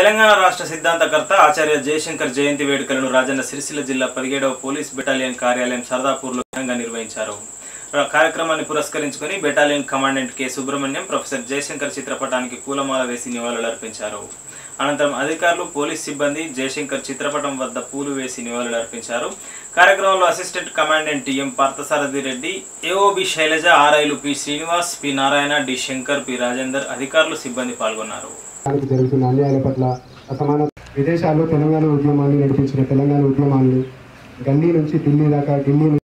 తెలంగాణ రాష్ట్ర సిద్ధాంతకర్త ఆచార్య జయశంకర్ జయంతి వేడుకలను రాజన్న సిరిసిల్ల జిల్లా పదిహేడవ పోలీస్ బెటాలియన్ కార్యాలయం సరదాపూర్లో ఘనంగా నిర్వహించారు. కార్యక్రమాన్ని పురస్కరించుకుని battalion commandant K Subrahmanyam professor Jayashankar చిత్రపటానికి పూలమాల వేసి నివాళులర్పించారు. అనంతరం అధికారులు పోలీస్ సిబ్బంది జయశంకర్ చిత్రపటం వద్ద పూలు వేసి నివాళులు అర్పించారు. కార్యక్రమంలో assistant commandant M Parthasarathi Reddy AOB Sailaja ఆర్ఐలు P Srinivas P Narayana D Shankar P Rajender అధికారులు సిబ్బంది పాల్గొన్నారు. జరుగుతున్న అన్యాయాల పట్ల అసమాన విదేశాల్లో తెలంగాణ ఉద్యమాన్ని నడిపించిన తెలంగాణ ఉద్యమాన్ని గల్లీ నుంచి ఢిల్లీ దాకా ఢిల్లీ